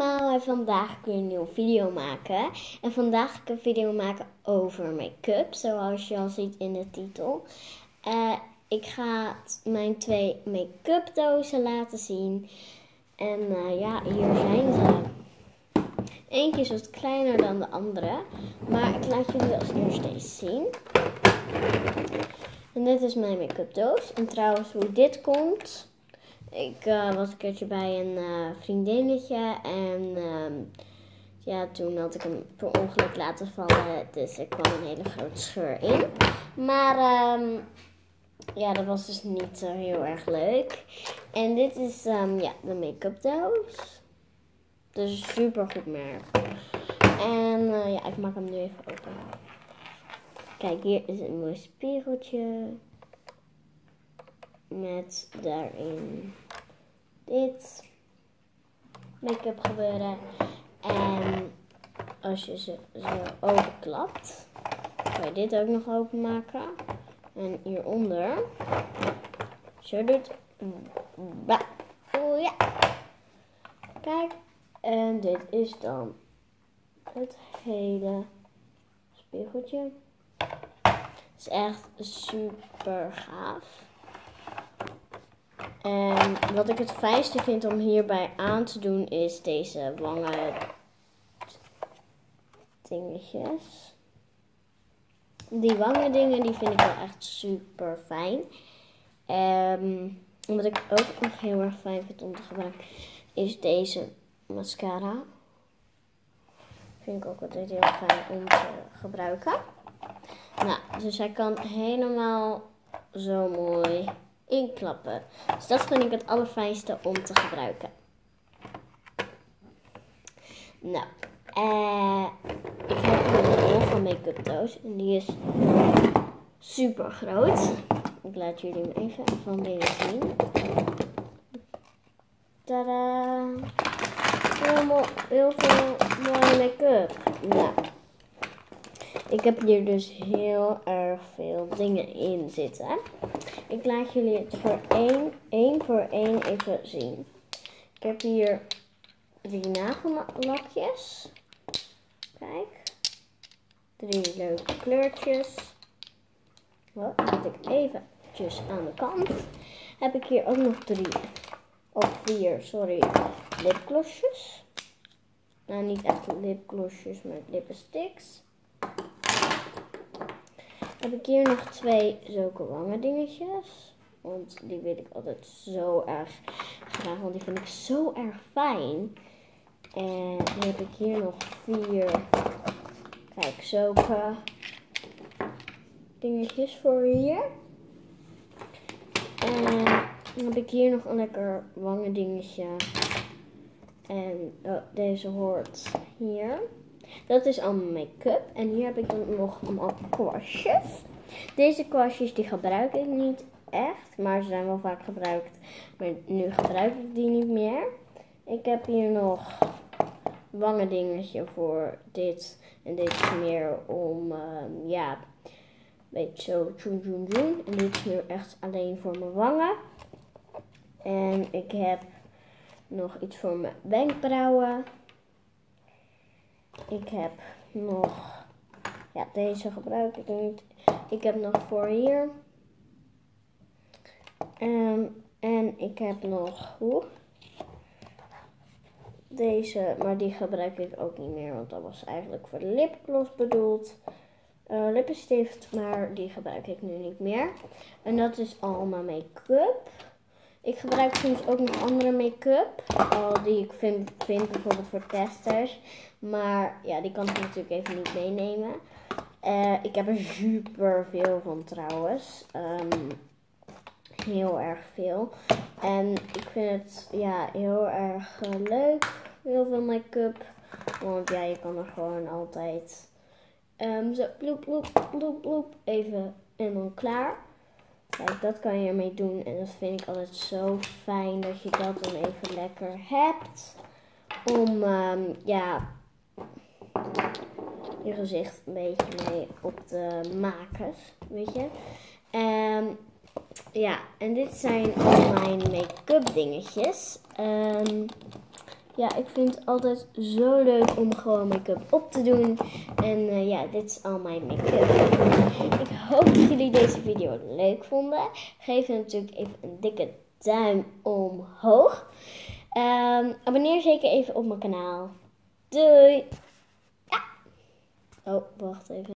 allemaal en vandaag ik weer een nieuwe video maken. En vandaag ga ik een video maken over make-up, zoals je al ziet in de titel. Eh, ik ga mijn twee make-up dozen laten zien. En eh, ja, hier zijn ze. Eentje is wat kleiner dan de andere, maar ik laat jullie als eerst deze zien. En dit is mijn make-up doos. En trouwens, hoe dit komt... Ik uh, was een keertje bij een uh, vriendinnetje en uh, ja, toen had ik hem per ongeluk laten vallen, dus er kwam een hele grote scheur in. Maar um, ja, dat was dus niet zo heel erg leuk. En dit is um, ja, de make-up doos. Dus super goed merk. En ja, ik maak hem nu even open. Kijk, hier is een mooi spiegeltje. Met daarin dit make-up gebeuren. En als je ze zo openklapt, kan je dit ook nog openmaken. En hieronder, zo doet, oh ja. Kijk, en dit is dan het hele spiegeltje. Het is echt super gaaf. En wat ik het fijnste vind om hierbij aan te doen is deze wangen dingetjes. Die wangen dingen die vind ik wel echt super fijn. Um, wat ik ook nog heel erg fijn vind om te gebruiken is deze mascara. Vind ik ook altijd heel fijn om te gebruiken. Nou, dus hij kan helemaal zo mooi inklappen. Dus dat vind ik het allerfijnste om te gebruiken. Nou, uh, ik heb hier een van make-up doos. En die is super groot. Ik laat jullie hem even van binnen zien. Tada! Heel veel mooie make-up. Nou, ik heb hier dus heel erg veel dingen in zitten. Ik laat jullie het voor één, één voor één even zien. Ik heb hier drie nagellakjes. Kijk. Drie leuke kleurtjes. Wat zet ik eventjes aan de kant. Heb ik hier ook nog drie, of vier, sorry, lipglossjes. Nou, niet echt lipglossjes, maar lipsticks heb ik hier nog twee zulke wangen dingetjes. Want die wil ik altijd zo erg graag. Want die vind ik zo erg fijn. En dan heb ik hier nog vier. Kijk, zulke dingetjes voor hier. En dan heb ik hier nog een lekker wangen dingetje. En oh, deze hoort hier. Dat is allemaal make-up. En hier heb ik dan nog allemaal kwastjes. Deze kwastjes die gebruik ik niet echt. Maar ze zijn wel vaak gebruikt. Maar nu gebruik ik die niet meer. Ik heb hier nog wangen dingetje voor dit. En dit is meer om, uh, ja, beetje zo tjoen tjoen tjoen. En dit is nu echt alleen voor mijn wangen. En ik heb nog iets voor mijn wenkbrauwen. Ik heb nog, ja deze gebruik ik niet. Ik heb nog voor hier. Um, en ik heb nog, hoe? Deze, maar die gebruik ik ook niet meer, want dat was eigenlijk voor de lipgloss bedoeld. Uh, lippenstift, maar die gebruik ik nu niet meer. En dat is allemaal make-up. Ik gebruik soms ook nog andere make-up. Die ik vind, vind bijvoorbeeld voor testers. Maar ja, die kan ik natuurlijk even niet meenemen. Uh, ik heb er super veel van trouwens. Um, heel erg veel. En ik vind het ja, heel erg uh, leuk. Heel veel make-up. Want ja, je kan er gewoon altijd um, zo bloep, bloep, bloep, bloep even en dan klaar. Kijk, dat kan je ermee doen. En dat vind ik altijd zo fijn dat je dat dan even lekker hebt. Om, um, ja, je gezicht een beetje mee op te maken. Weet je. Um, ja, en dit zijn mijn make-up dingetjes. Um, Ja, ik vind het altijd zo leuk om gewoon make-up op te doen. En eh, ja, dit is al mijn make-up. Ik hoop dat jullie deze video leuk vonden. Geef natuurlijk even een dikke duim omhoog. Um, abonneer zeker even op mijn kanaal. Doei! Ja. Oh, wacht even.